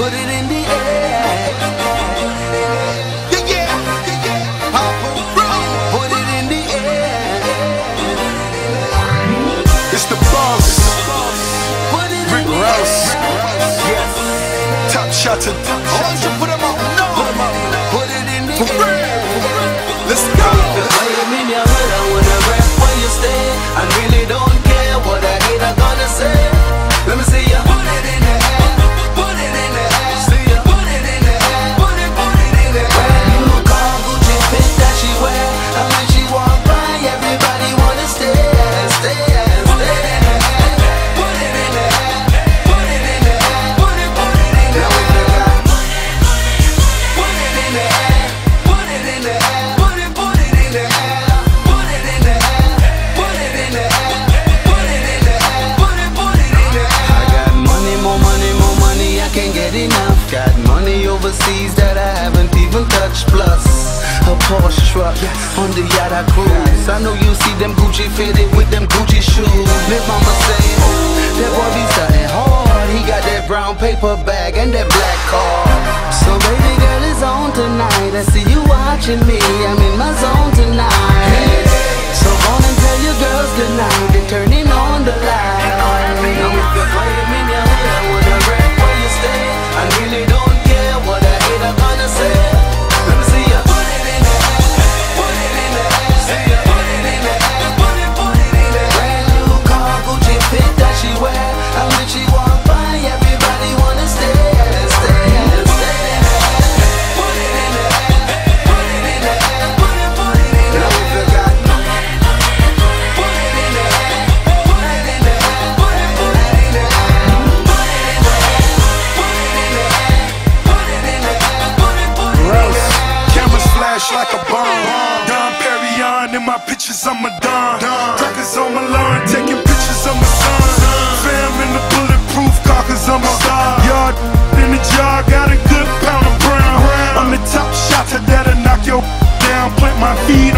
put it in the air. It's the boss, Rick Ross, to put him up, no, put him up, put it in the air. Got money overseas that I haven't even touched. Plus a Porsche truck yes. on the yacht I cruise. I know you see them Gucci fitted with them Gucci shoes. Big mama saying, that boy be something hard. He got that brown paper bag and that black car. So baby girl is on tonight. I see you watching me, I'm in my zone. bitches, I'm a don. Crackers on my line, taking pictures of my son. Fam in the bulletproof car, cause I'm a star. Yard in the jar, got a good pound of brown. I'm the top shot, to that'll knock your down. Plant my feet